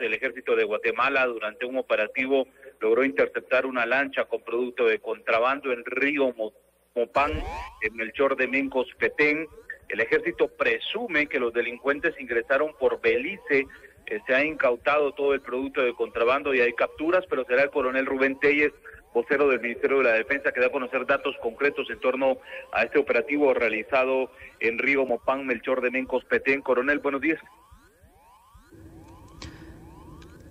el ejército de Guatemala durante un operativo logró interceptar una lancha con producto de contrabando en Río Mopán, en Melchor de Mencos, Petén. El ejército presume que los delincuentes ingresaron por Belice. Eh, se ha incautado todo el producto de contrabando y hay capturas, pero será el coronel Rubén Telles vocero del Ministerio de la Defensa, que da a conocer datos concretos en torno a este operativo realizado en Río Mopán, Melchor de Mencos, Petén. Coronel, buenos días.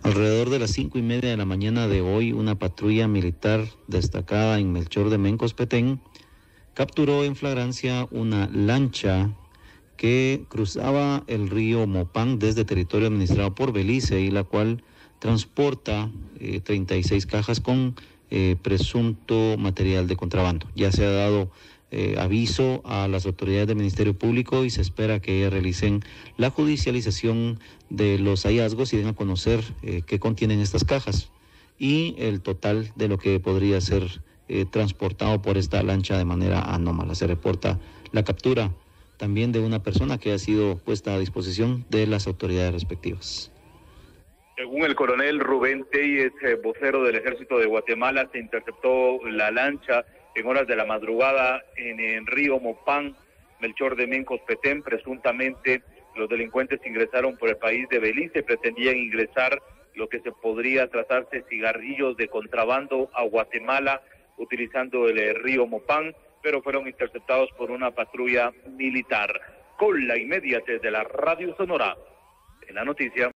Alrededor de las cinco y media de la mañana de hoy, una patrulla militar destacada en Melchor de Mencos, Petén, capturó en flagrancia una lancha que cruzaba el río Mopán desde territorio administrado por Belice y la cual transporta 36 eh, cajas con eh, presunto material de contrabando. Ya se ha dado eh, aviso a las autoridades del Ministerio Público y se espera que realicen la judicialización de los hallazgos y den a conocer eh, qué contienen estas cajas y el total de lo que podría ser transportado por esta lancha de manera anómala. Se reporta la captura también de una persona que ha sido puesta a disposición de las autoridades respectivas. Según el coronel Rubén Teyes, eh, vocero del ejército de Guatemala, se interceptó la lancha en horas de la madrugada en el río Mopán, Melchor de Mencos, Petén. Presuntamente los delincuentes ingresaron por el país de Belice, pretendían ingresar lo que se podría tratarse cigarrillos de contrabando a Guatemala utilizando el eh, río Mopán, pero fueron interceptados por una patrulla militar. Con la inmediatez de la Radio Sonora, en la noticia